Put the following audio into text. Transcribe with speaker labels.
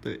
Speaker 1: 对。